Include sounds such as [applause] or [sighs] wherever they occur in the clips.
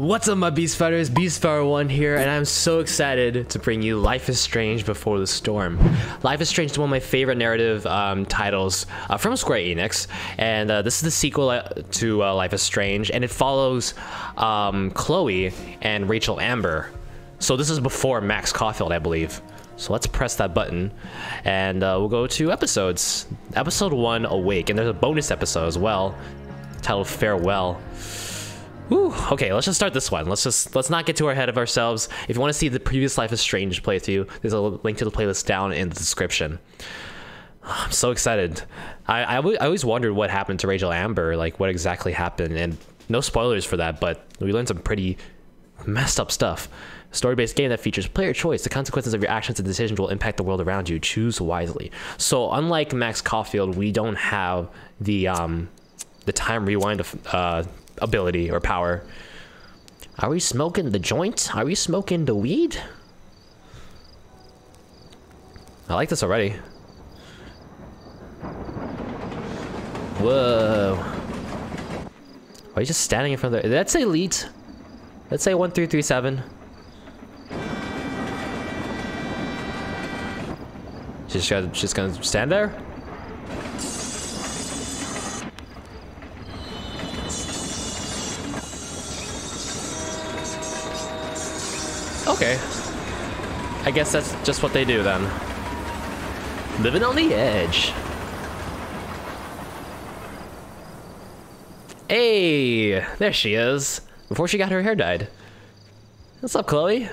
What's up my Beast Fighters, Beastfighter1 here, and I'm so excited to bring you Life is Strange Before the Storm. Life is Strange is one of my favorite narrative um, titles uh, from Square Enix, and uh, this is the sequel uh, to uh, Life is Strange, and it follows um, Chloe and Rachel Amber. So this is before Max Caulfield, I believe. So let's press that button, and uh, we'll go to episodes. Episode 1, Awake, and there's a bonus episode as well, titled Farewell. Whew, okay, let's just start this one. Let's just let's not get too ahead of ourselves. If you want to see the previous Life is Strange playthrough, there's a link to the playlist down in the description. [sighs] I'm so excited. I, I, I always wondered what happened to Rachel Amber, like what exactly happened, and no spoilers for that, but we learned some pretty messed up stuff. Story-based game that features player choice. The consequences of your actions and decisions will impact the world around you. Choose wisely. So unlike Max Caulfield, we don't have the um, the time rewind of, uh, ability or power. Are we smoking the joint? Are we smoking the weed? I like this already. Whoa. Are you just standing in front of say elite. Let's say 1337. She's just gonna stand there? Okay. I guess that's just what they do then. Living on the edge. Hey, there she is. Before she got her hair dyed. What's up, Chloe?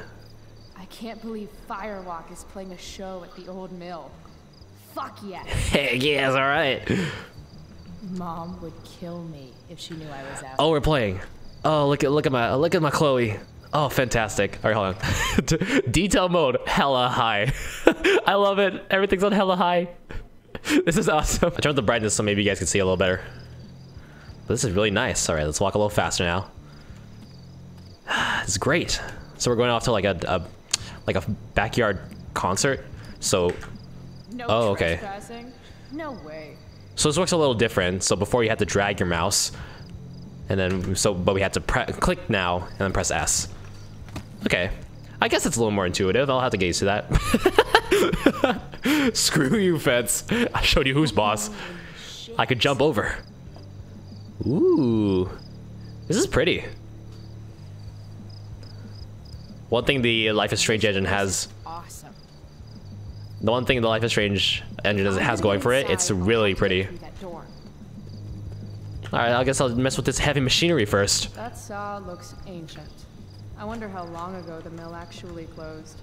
I can't believe Firewalk is playing a show at the old mill. Fuck yes. [laughs] Heck yes, alright. Mom would kill me if she knew I was out. Oh, we're playing. Oh, look at look at my look at my Chloe. Oh, fantastic. All right, hold on. [laughs] Detail mode, hella high. [laughs] I love it. Everything's on hella high. [laughs] This is awesome. I turned the brightness so maybe you guys can see a little better. But this is really nice. All right, let's walk a little faster now. [sighs] It's great. So we're going off to like a, a like a backyard concert. So, no oh, okay. No way. so this works a little different. So before you had to drag your mouse, and then so but we had to click now and then press S. Okay. I guess it's a little more intuitive. I'll have to get used to that. [laughs] Screw you, fence. I showed you who's boss. I could jump over. Ooh. This is pretty. One thing the Life is Strange engine has, Awesome. the one thing the Life is Strange engine has- has going for it, it's really pretty. Through that door. Alright, I guess I'll mess with this heavy machinery first. That saw looks ancient. I wonder how long ago the mill actually closed.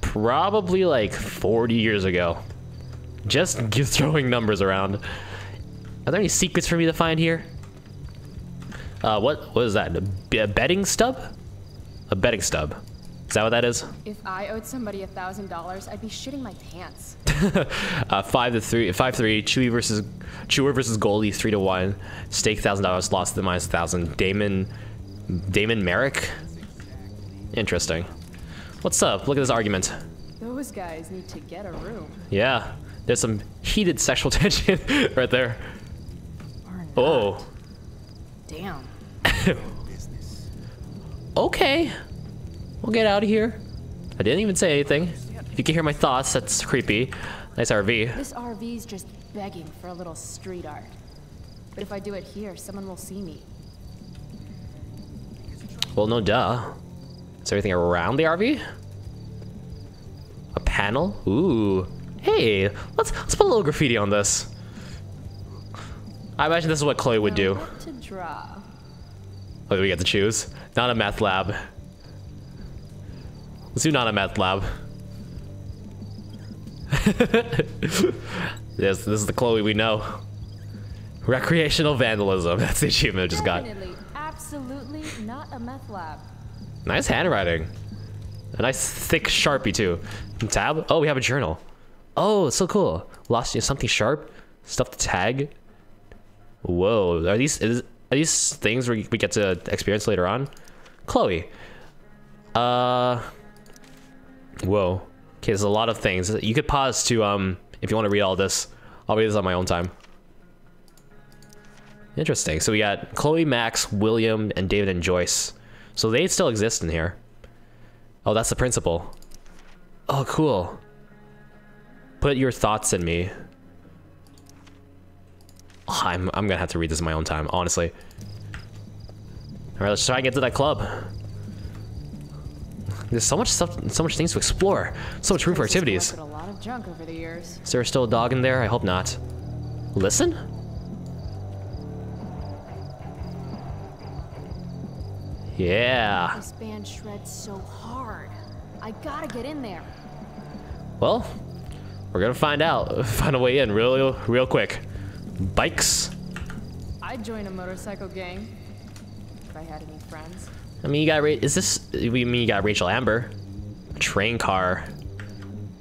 Probably like 40 years ago. Just [laughs] throwing numbers around. Are there any secrets for me to find here? Uh, what, what is that? A, b- a betting stub? A betting stub. Is that what that is? If I owed somebody a thousand dollars, I'd be shitting my pants. [laughs] Uh, five to three, five three. Chewy versus Chewer versus Goldie, three to one. Stake thousand dollars, lost to the minus thousand. Damon, Damon Merrick. Interesting. What's up? Look at this argument. Those guys need to get a room. Yeah, there's some heated sexual [laughs] tension right there. Oh, Damn. [laughs] okay. We'll get out of here. I didn't even say anything. If you can hear my thoughts, that's creepy. Nice RV. This RV's just begging for a little street art. But if I do it here, someone will see me. Well, no duh. Is there anything around the RV? A panel? Ooh. Hey, let's let's put a little graffiti on this. I imagine this is what Chloe would do. To draw? Oh, we get to choose. Not a meth lab. Let's do not a meth lab. [laughs] this, this is the Chloe we know. Recreational vandalism. [laughs] That's the achievement I just got. Definitely, absolutely not a meth lab. Nice handwriting. A nice thick sharpie too. Tab. Oh, we have a journal. Oh, so cool. Lost something sharp. Stuff to tag. Whoa. Are these is, are these things we we get to experience later on? Chloe. Uh. Whoa. Okay, there's a lot of things. You could pause to um if you want to read all this. I'll read this on my own time. Interesting. So we got Chloe, Max, William, and David and Joyce. So they still exist in here. Oh, that's the principal. Oh, cool. Put your thoughts in me. Oh, I'm, I'm gonna have to read this in my own time, honestly. Alright, let's try and get to that club. There's so much stuff, so much things to explore. So much room for activities. collected a lot of junk over the years. Is there still a dog in there? I hope not. Listen? Yeah. This band shreds so hard. I gotta get in there. Well, we're gonna find out. [laughs] Find a way in real, real quick. Bikes. I'd join a motorcycle gang if I had any friends. I mean, you got. Ra- Is this? We mean you got Rachel Amber. Train car.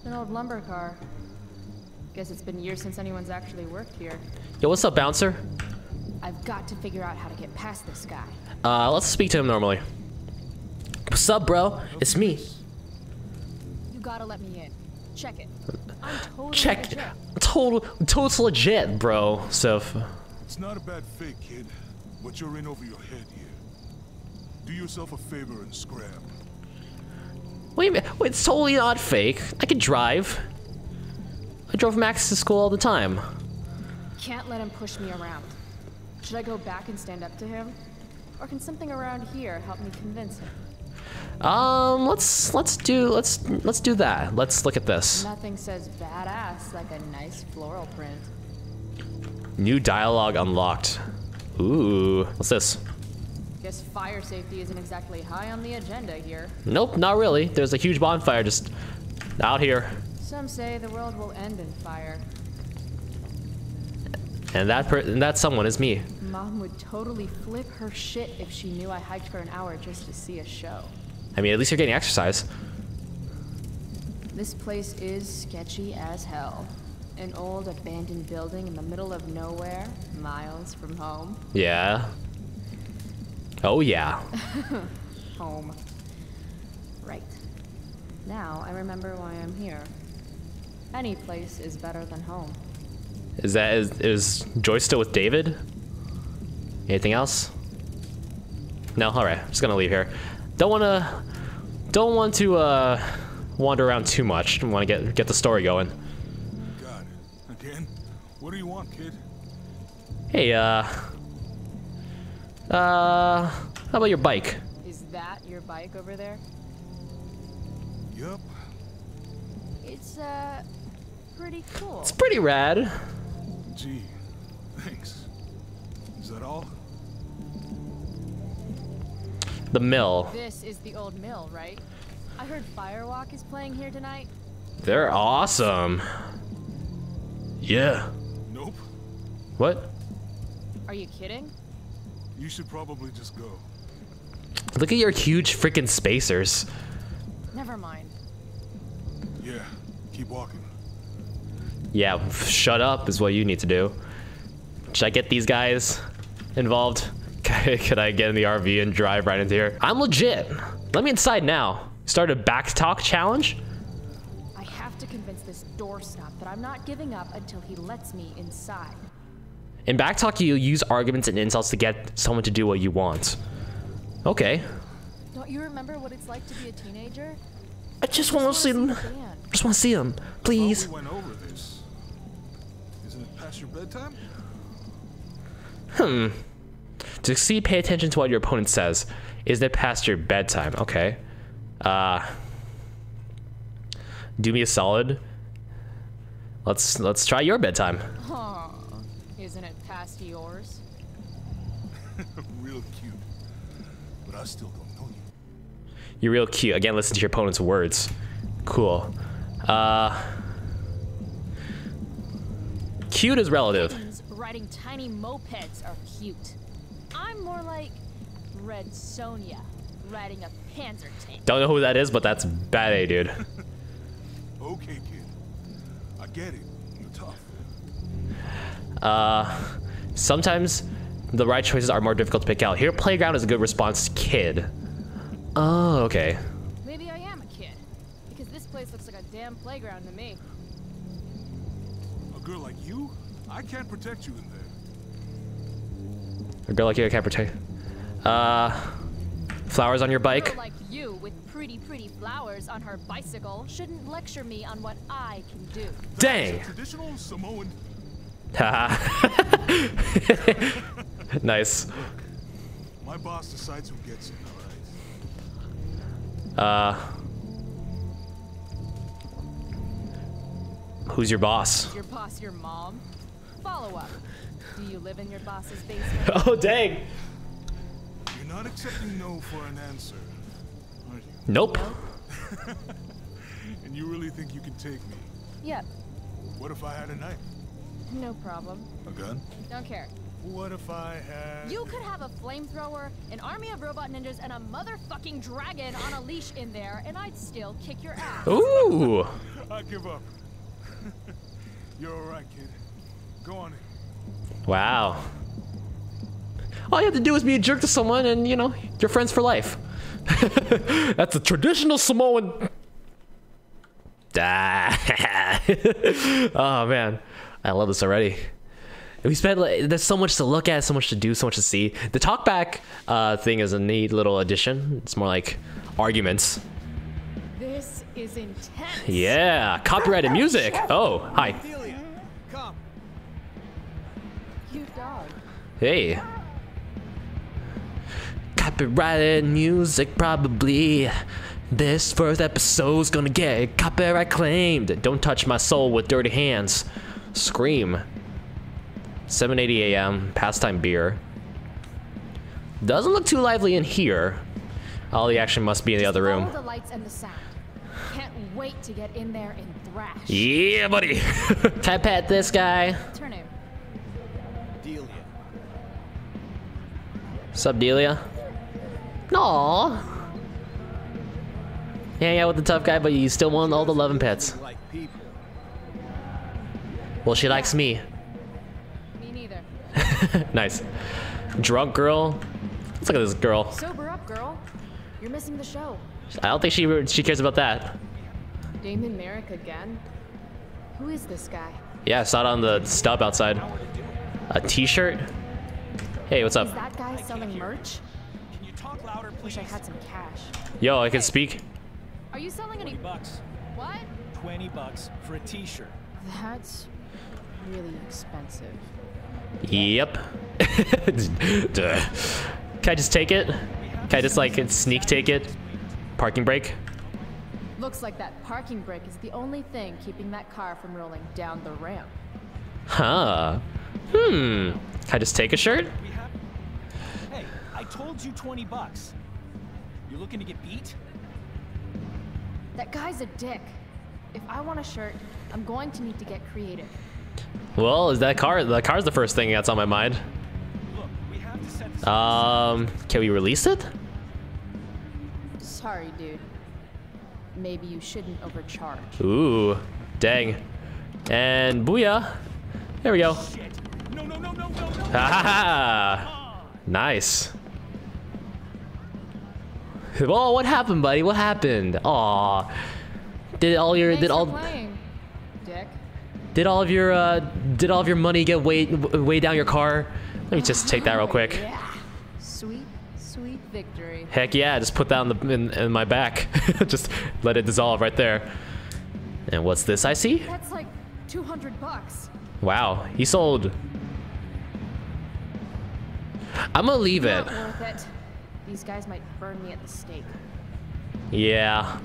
An old lumber car. Guess it's been years since anyone's actually worked here. Yo, what's up, bouncer? I've got to figure out how to get past this guy. Uh, let's speak to him normally. What's up, bro? It's me. You gotta let me in. Check it. I'm totally Check. legit. Total, total legit, bro. So, It's not a bad fake, kid, but you're in over your head here. Do yourself a favor and scram. wait a minute. Wait, it's totally not fake. I can drive. I drove Max to school all the time. Can't let him push me around. Should I go back and stand up to him? Or can something around here help me convince him? Um, let's let's do let's let's do that. Let's look at this. Nothing says badass like a nice floral print. New dialogue unlocked. Ooh, what's this? Guess fire safety isn't exactly high on the agenda here. Nope, not really. There's a huge bonfire just out here, Some say the world will end in fire. And that per- and that someone is me. Mom would totally flip her shit if she knew I hiked for an hour just to see a show. I mean, at least you're getting exercise. This place is sketchy as hell. An old abandoned building in the middle of nowhere, miles from home. Yeah. Oh yeah. [laughs] Home. Right. Now I remember why I'm here. Any place is better than home. Is that is is Joyce still with David? Anything else? No. All right. I'm Just gonna leave here. Don't wanna. Don't want to uh, wander around too much. Don't Want to get get the story going. God, again? What do you want, kid? Hey, uh. Uh. How about your bike? Is that your bike over there? Yup. It's, uh, pretty cool. It's pretty rad. Gee, thanks. Is that all? The mill. This is the old mill, right? I heard Firewalk is playing here tonight. They're awesome. Yeah. Nope. What? Are you kidding? You should probably just go. Look at your huge freaking spacers. Never mind. Yeah, keep walking. Yeah, shut up is what you need to do. Should I get these guys involved? [laughs] Could I get in the RV and drive right into here? I'm legit. Let me inside now. Start a back talk challenge? I have to convince this doorstop that I'm not giving up until he lets me inside. In backtalk, you use arguments and insults to get someone to do what you want. Okay. Don't you remember what it's like to be a teenager? I just want to see them. the. Just want to see them, please. Thought we past your bedtime? To succeed, pay attention to what your opponent says. Is it past your bedtime? Okay. Uh. Do me a solid. Let's let's try your bedtime. Aw, isn't it past yours? [laughs] Real cute. But I still don't know you. You're real cute. Again, listen to your opponent's words. Cool. Uh. Cute is relative. Riding tiny mopeds are cute. I'm more like Red Sonja riding a panzer tank. Don't know who that is, but that's bad A, dude. [laughs] Okay, kid. I get it. You're tough. Uh, sometimes the right choices are more difficult to pick out. Here, playground is a good response. Kid. Oh, okay. Maybe I am a kid. Because this place looks like a damn playground to me. A girl like you? I can't protect you in there. A girl like you I can't protect. Uh, Flowers on your bike? girl like you with pretty, pretty flowers on her bicycle shouldn't lecture me on what I can do. Dang. Traditional Samoan. Ha. [laughs] nice. My boss decides who gets it, alright? Uh, who's your boss? Is your boss your mom? Follow up. Do you live in your boss's basement? [laughs] Oh dang. You're not accepting no for an answer, are you? Nope. [laughs] And you really think you can take me? yep, What if I had a knife? no problem. A gun? Don't care. What if I had... You could have a flamethrower, an army of robot ninjas, and a motherfucking dragon on a leash in there, and I'd still kick your ass. Ooh. [laughs] I give up. You're alright, kid. Go on in. Wow. All you have to do is be a jerk to someone, and you know you're friends for life. [laughs] That's a traditional Samoan. Ah. [laughs] oh man, I love this already. We spent like, there's so much to look at, so much to do, so much to see. The talkback uh, thing is a neat little addition. It's more like arguments. This is intense. Yeah, copyrighted music. Oh, hi. Hey. Copyrighted music, probably. This first episode's gonna get copyright claimed. Don't touch my soul with dirty hands. Scream. 7:80 a.m. Pastime beer. Doesn't look too lively in here. All the action must be in the other room. The lights and the sound. Can't wait to get in there and thrash. Yeah, buddy. [laughs] I pet this guy? Turn. Sup, Delia? Aww. You hang out with the tough guy, but you still want all the love and pets. Well, she likes me. Me neither. [laughs] nice. Drunk girl. Let's look at this girl. Sober up, girl. You're missing the show. I don't think she she cares about that. Damon Merrick again? Who is this guy? Yeah, I saw it on the stub outside. A t-shirt. Hey, what's up? Is up? that guy selling merch? Can you talk louder, please? Wish I had some cash. Yo, I can speak. Are you selling any? bucks. What? 20 bucks for a t-shirt. That's really expensive. Yep. [laughs] Duh. Can I just take it? Can I just like sneak take it? Parking brake? Looks like that parking brake is the only thing keeping that car from rolling down the ramp. Huh. Hmm. Can I just take a shirt? We have. Hey, I told you 20 bucks. You're looking to get beat? That guy's a dick. If I want a shirt, I'm going to need to get creative. Well, is that car? That car's the first thing that's on my mind. Look, we have to set. Um, can we release it? Sorry, dude. Maybe you shouldn't overcharge. Ooh, dang. And booyah. There we go. Shit. No, no, no, no, no, no. Ha ha ha! Nice. Well, [laughs] what happened, buddy? What happened? Aw. Did all your did all playing, dick. did all of your uh did all of your money get way way down your car? Let me just take that real quick. Yeah. Sweet, sweet victory. Heck yeah, just put that on the in, in my back. [laughs] just let it dissolve right there. And what's this I see? That's like 200 bucks. Wow, he sold. I'm gonna leave. Not it. These guys might burn me at the stake. Yeah.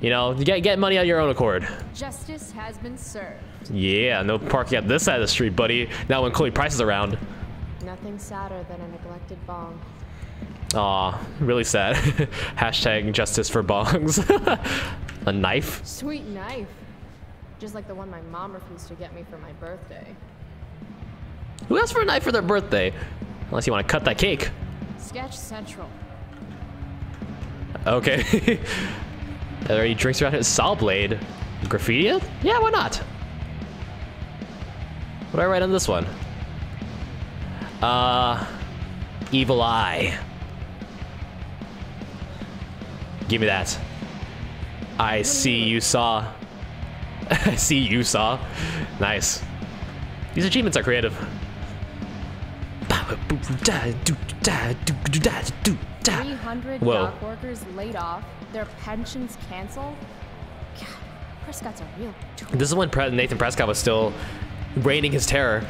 You know, get get money on your own accord. Justice has been served. Yeah, no parking at this side of the street, buddy. Now when Chloe Price is around. Nothing sadder than a neglected bong. Aw, really sad. [laughs] Hashtag justice for bongs. [laughs] a knife? Sweet knife. Just like the one my mom refused to get me for my birthday. Who asked for a knife for their birthday? Unless you want to cut that cake. Sketch Central. Okay. [laughs] Are any drinks around here? Saw blade. Graffiti it? Yeah, why not? What do I write on this one? Uh, evil eye. Give me that. I see you saw. [laughs] I see you saw. Nice. These achievements are creative. Stop. 300 Whoa. dock workers laid off, their pensions canceled. God, Prescott's a real This is when Nathan Prescott was still reigning his terror.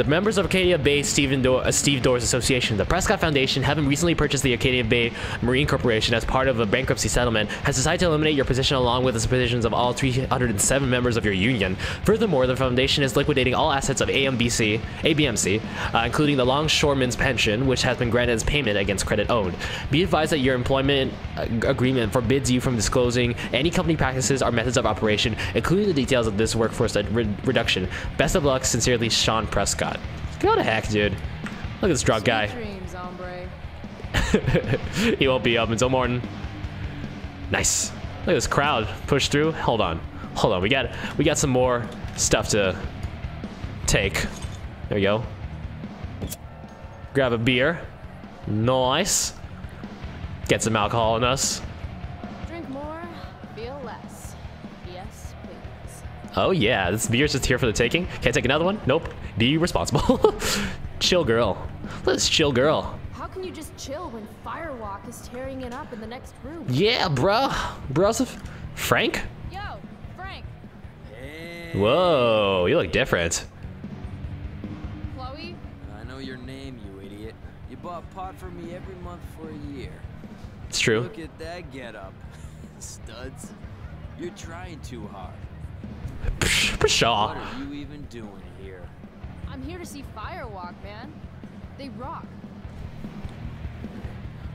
The members of Arcadia Bay Stephen Do- uh, Steve Doors Association, the Prescott Foundation, having recently purchased the Arcadia Bay Marine Corporation as part of a bankruptcy settlement, has decided to eliminate your position along with the positions of all 307 members of your union. Furthermore, the foundation is liquidating all assets of AMBC, ABMC, uh, including the longshoreman's pension, which has been granted as payment against credit owned. Be advised that your employment uh, agreement forbids you from disclosing any company practices or methods of operation, including the details of this workforce re- reduction. Best of luck, sincerely, Sean Prescott. Go to heck, dude. Look at this drunk guy. dreams, [laughs] he won't be up until morning. Nice. Look at this crowd push through. Hold on. Hold on. We got we got some more stuff to take. There we go. Grab a beer. Nice. Get some alcohol in us. Drink more, feel less. Yes, please. Oh yeah, this beer's just here for the taking. Can I take another one? Nope. Be responsible. [laughs] chill girl. Let's chill girl. How can you just chill when Firewalk is tearing it up in the next room? Yeah, bruh. Bruh. Frank? Yo, Frank, Hey. Whoa, you look different. Chloe, I know your name, you idiot. You bought pot for me every month for a year. It's true. Look at that getup, [laughs] studs. You're trying too hard. Pshaw. What are you even doing here? I'm here to see Firewalk, man. They rock.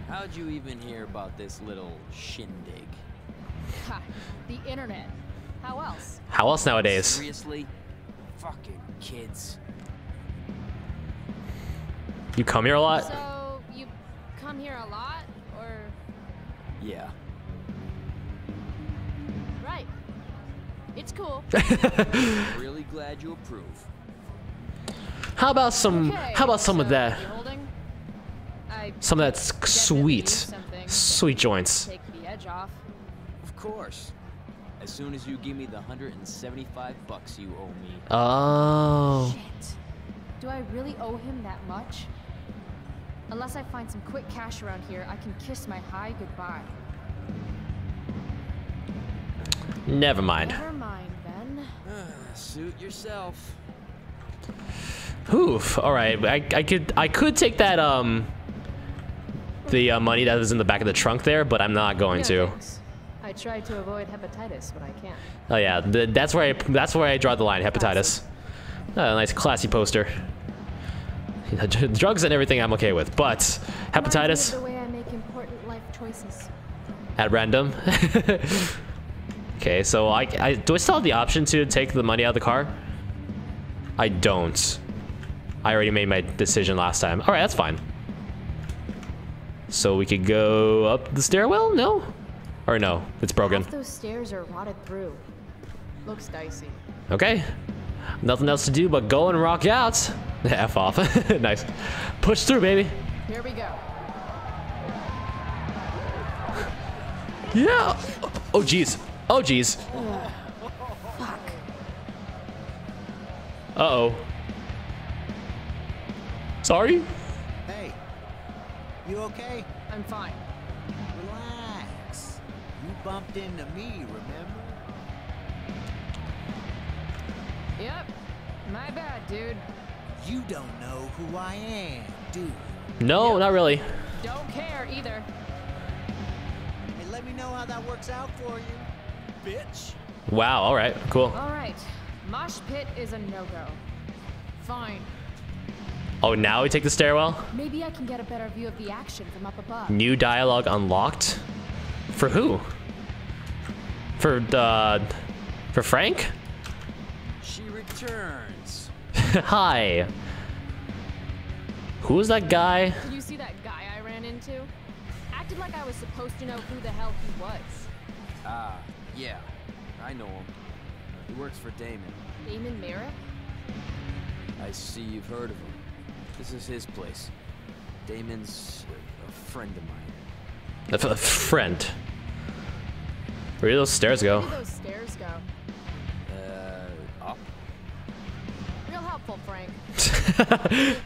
How'd you even hear about this little shindig? Ha, the internet. How else? How else nowadays? Seriously? Fucking kids. You come here a lot? So, you come here a lot, or Yeah. It's cool. [laughs] Really glad you approve. How about some? Okay, How about some of that? you holding? I Some of that sweet, sweet joints. Take the edge off. Of course. As soon as you give me the 175 bucks you owe me. Oh. Shit. Do I really owe him that much? Unless I find some quick cash around here, I can kiss my high goodbye. Never mind. Never mind, then. Suit yourself. Oof. All right. I, I could I could take that um the uh, money that was in the back of the trunk there, but I'm not going No, to. thanks. I tried to avoid hepatitis, but I can't. Oh yeah, the, that's where I that's where I draw the line. Hepatitis. Oh, nice classy poster. [laughs] You know, drugs and everything I'm okay with, but Reminds me of hepatitis The way I make important life choices. at random. [laughs] okay, so I, I do I still have the option to take the money out of the car? I don't. I already made my decision last time. All right, that's fine. So we could go up the stairwell? No? Or no, it's broken. Half those stairs are rotted through. Looks dicey. Okay. Nothing else to do but go and rock out. [laughs] F off. [laughs] nice. Push through, baby. Here we go. Yeah. Oh, jeez. Oh, jeez. Fuck. Uh-oh. Sorry? Hey, you okay? I'm fine. Relax. You bumped into me, remember? Yep. My bad, dude. You don't know who I am, do you? No, not really. Don't care either. Hey, let me know how that works out for you, bitch. Wow, all right, cool. All right. Mosh pit is a no-go. Fine. Oh, now we take the stairwell? Maybe I can get a better view of the action from up above. New dialogue unlocked? For who? For, uh, for Frank? She returns. [laughs] Hi. Who is that guy? Did you see that guy I ran into? Acted like I was supposed to know who the hell he was. Ah, yeah. I know him. He works for Damon. Damon Merrick? I see you've heard of him. This is his place. Damon's a, a friend of mine. A, f- a friend. Where do those stairs go? Where do those stairs go? Uh, up? Real helpful, Frank. [laughs]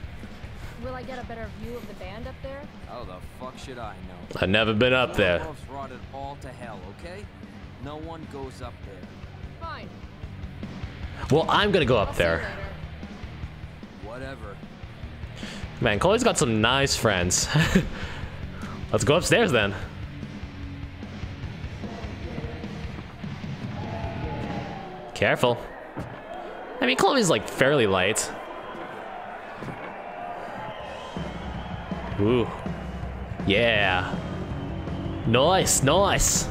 will I get a better view of the band up there? How the fuck should I know? I've never been up there. All to hell, okay? No one goes up there. Fine. Well, I'm gonna go I'll up there. Whatever. Man, Chloe's got some nice friends. [laughs] Let's go upstairs then. Careful. I mean, Chloe's like fairly light. Ooh. Yeah. Nice, nice.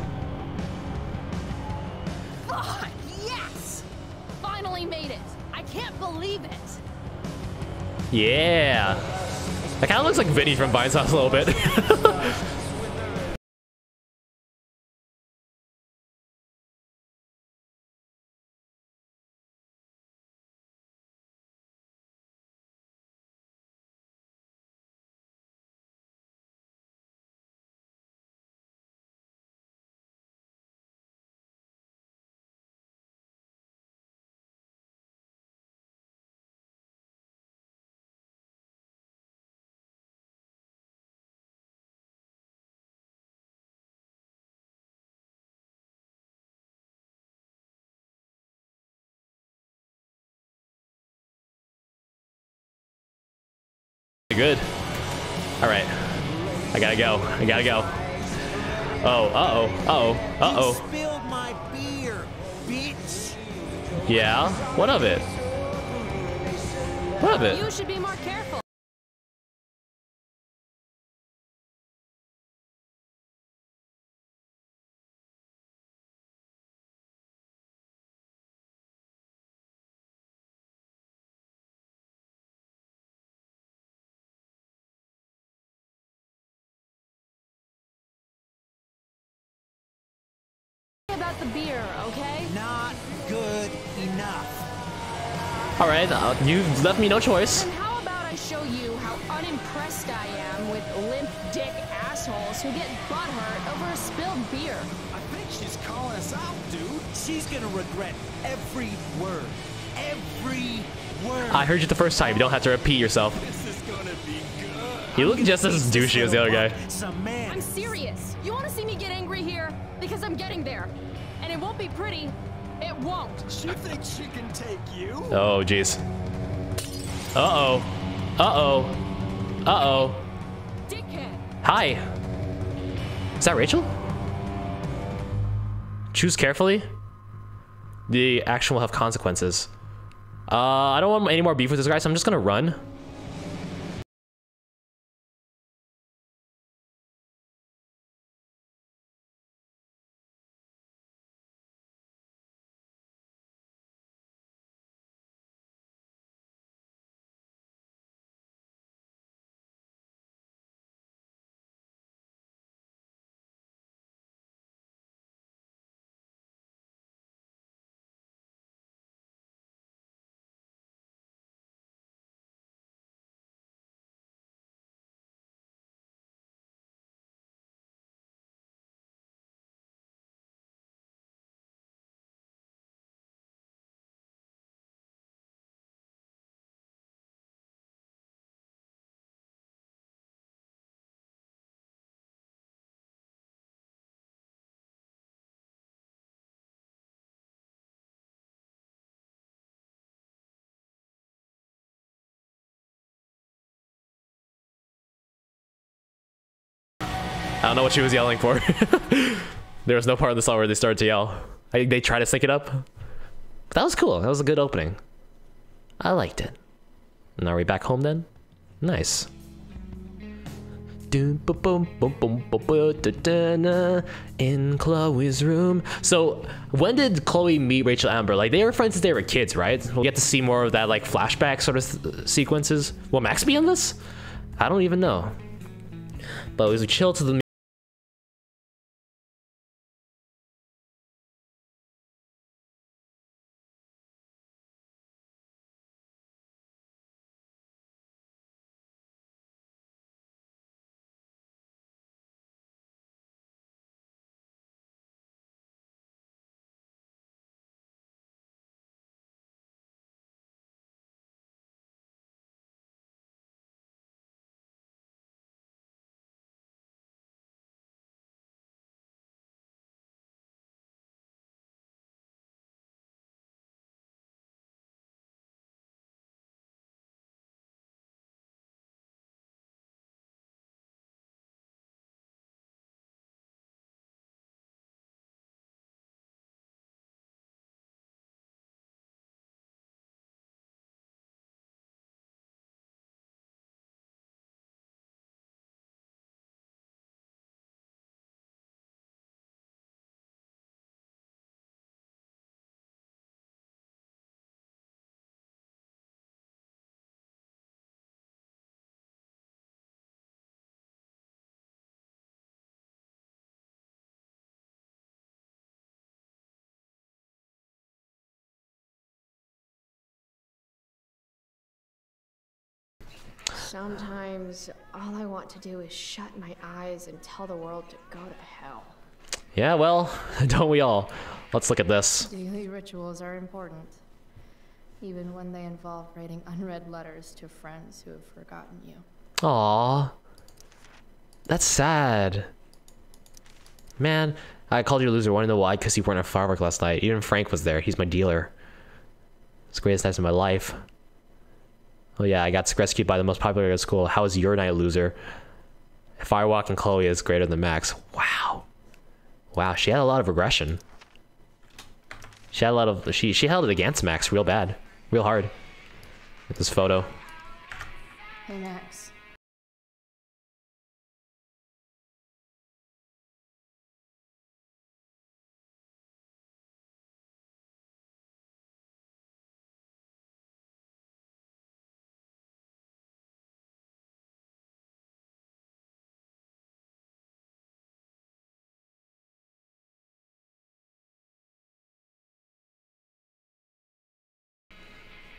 Believe it. Yeah. That kind of looks like Vinny from Vine's house a little bit. [laughs] Good. All right. I gotta go. I gotta go. Oh, uh-oh, uh-oh, uh-oh. Spilled my beer, bitch. Yeah? What of it? What of it? You should be more careful. Enough. All right, uh, you left me no choice. Then how about I show you how unimpressed I am with limp dick assholes who get butthurt over a spilled beer? I think she's calling us out, dude. She's gonna regret every word. Every word. I heard you the first time. You don't have to repeat yourself. This is gonna be good. You look just as douchey as the other guy. I'm serious. You want to see me get angry here? Because I'm getting there. And it won't be pretty. It won't. She thinks she can take you? Oh, jeez. Uh-oh. Uh-oh. Uh-oh. Dickhead. Hi. Is that Rachel? Choose carefully. The action will have consequences. Uh, I don't want any more beef with this guy, so I'm just gonna run. I don't know what she was yelling for. [laughs] there was no part of the song where they started to yell. I they tried to sync it up. But that was cool. That was a good opening. I liked it. And are we back home then? Nice. In Chloe's room. So, when did Chloe meet Rachel Amber? Like, they were friends since they were kids, right? We'll get to see more of that, like, flashback sort of sequences. Will Max be in this? I don't even know. But as we chill to the Sometimes all I want to do is shut my eyes and tell the world to go to hell. Yeah, well, [laughs] don't we all? Let's look at this. Daily rituals are important, even when they involve writing unread letters to friends who have forgotten you. Aw. That's sad. Man, I called you a loser. Want to know why? Because you weren't at Firewalk last night. Even Frank was there. He's my dealer. It's the greatest night of my life. Oh yeah, I got rescued by the most popular at school. How was your night, loser? Firewalk and Chloe is greater than Max. Wow. Wow, she had a lot of regression. She had a lot of she she held it against Max real bad. Real hard. With this photo. Hey, Max.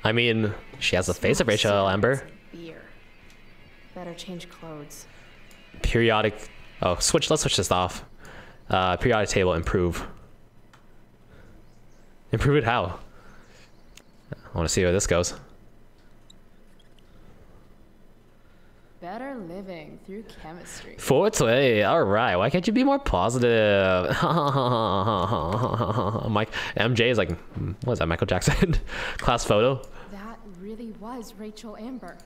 I mean, she has the face of Rachel Amber. Beer. Better change clothes. Periodic. Oh, switch. Let's switch this off. Uh, periodic table. Improve. Improve it how? I want to see where this goes. Better living through chemistry. Forte. All right. Why can't you be more positive? [laughs] Mike MJ is like, hmm, what is that? Michael Jackson [laughs] class photo. That really was Rachel Amber.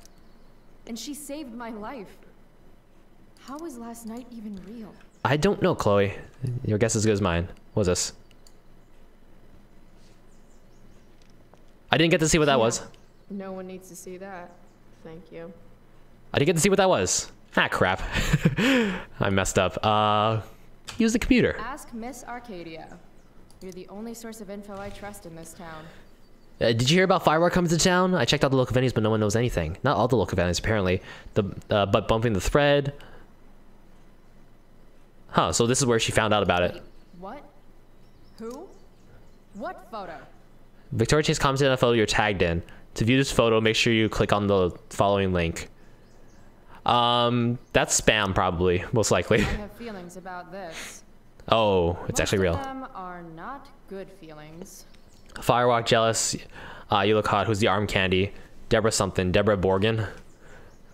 And she saved my life. How was last night even real? I don't know, Chloe. Your guess is as good as mine. What's this? I didn't get to see what that was. No one needs to see that. Thank you. I didn't get to see what that was. Ah, crap. [laughs] I messed up. Uh, use the computer. Ask Miss Arcadia. You're the only source of info I trust in this town. Uh, did you hear about Firewalk coming to town? I checked out the local venues, but no one knows anything. Not all the local venues, apparently. The uh, but bumping the thread. Huh? So this is where she found out about it. What? Who? What photo? Victoria Chase commented on a photo you're tagged in. To view this photo, make sure you click on the following link. Um, that's spam, probably, most likely. I have feelings about this. Oh, it's actually real. Most them are not good feelings. Firewalk jealous. Uh, you look hot. Who's the arm candy? Deborah something. Deborah Borgen.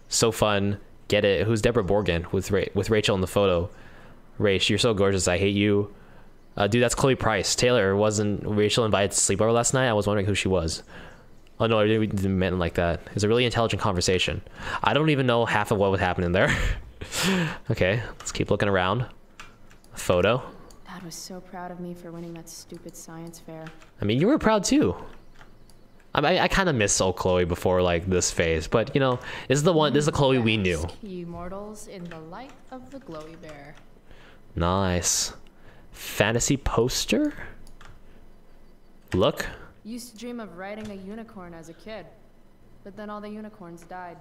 So fun. Get it? Who's Deborah Borgen with Ra- with Rachel in the photo? Rach, you're so gorgeous. I hate you. Uh, dude, that's Chloe Price. Taylor wasn't Rachel invited to sleepover last night. I was wondering who she was. Oh no, I didn't, didn't mean it like that. It was a really intelligent conversation. I don't even know half of what was happening there. [laughs] okay, let's keep looking around. A Photo. Dad was so proud of me for winning that stupid science fair. I mean, you were proud too. I, mean, I, I kind of miss old Chloe before like this phase, but you know, this is the one. This is the Chloe we knew. You mortals in the light of the glowy bear. Nice. Fantasy poster. Look. Used to dream of riding a unicorn as a kid, but then all the unicorns died.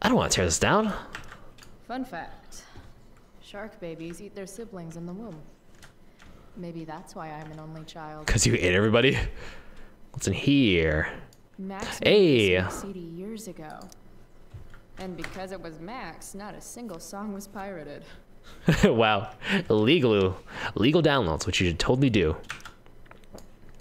I don't want to tear this down. Fun fact shark babies eat their siblings in the womb. Maybe that's why I'm an only child. Cause you ate everybody. What's in here? Max Hey. CD years ago. And because it was Max, not a single song was pirated. [laughs] wow. Illegal, legal downloads, which you should totally do.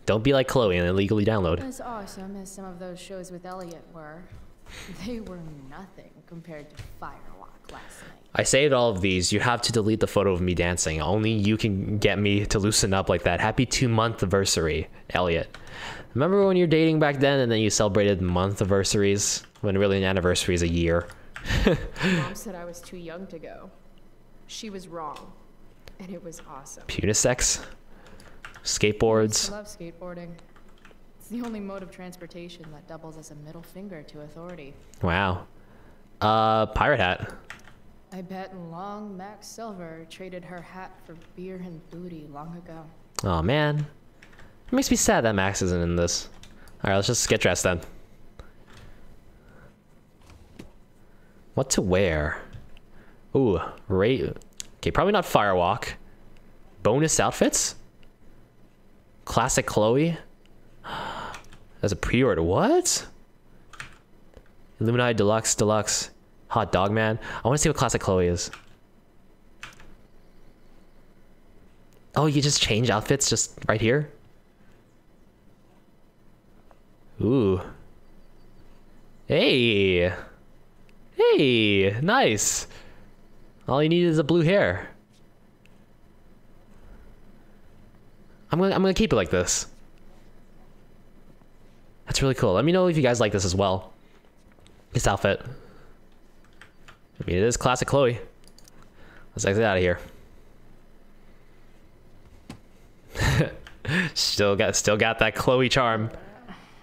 Don't be like Chloe and illegally download. As awesome as some of those shows with Elliot were, [laughs] they were nothing compared to Firewalk last night. I saved all of these. You have to delete the photo of me dancing. Only you can get me to loosen up like that. Happy two month anniversary, Elliot. Remember when you're dating back then and then you celebrated month anniversaries when really an anniversary is a year? Mom [laughs] said I was too young to go. She was wrong. And it was awesome. Unisex, I love skateboarding. It's the only mode of transportation that doubles as a middle finger to authority. Wow. Uh, pirate hat. I bet long Max Silver traded her hat for beer and booty long ago. Oh man, it makes me sad that Max isn't in this. All right, let's just get dressed then. What to wear? Ooh, Ray. Okay, probably not Firewalk. Bonus outfits. Classic Chloe. As a pre-order, what? Illuminati Deluxe, Deluxe, Hot Dog Man. I want to see what classic Chloe is. Oh, you just change outfits just right here? Ooh. Hey. Hey, nice. All you need is a blue hair. I'm gonna I'm gonna keep it like this. That's really cool. Let me know if you guys like this as well. This outfit. I mean, it is classic Chloe. Let's exit out of here. [laughs] still got still got that Chloe charm.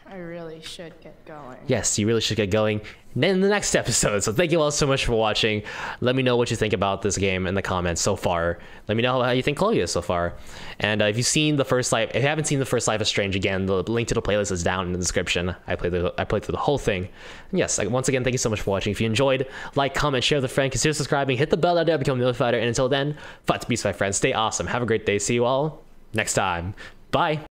I really should get going. Yes, you really should get going in the next episode. So thank you all so much for watching. Let me know what you think about this game in the comments so far. Let me know how you think Chloe is so far. And uh, if you've seen the first life, if you haven't seen the first Life is Strange, again, the link to the playlist is down in the description. I played the, I played through the whole thing. And yes, once again, thank you so much for watching. If you enjoyed, like, comment, share with a friend, consider subscribing, hit the bell out there, become a notified. And until then, fight to beast, my friends. Stay awesome. Have a great day. See you all next time. Bye.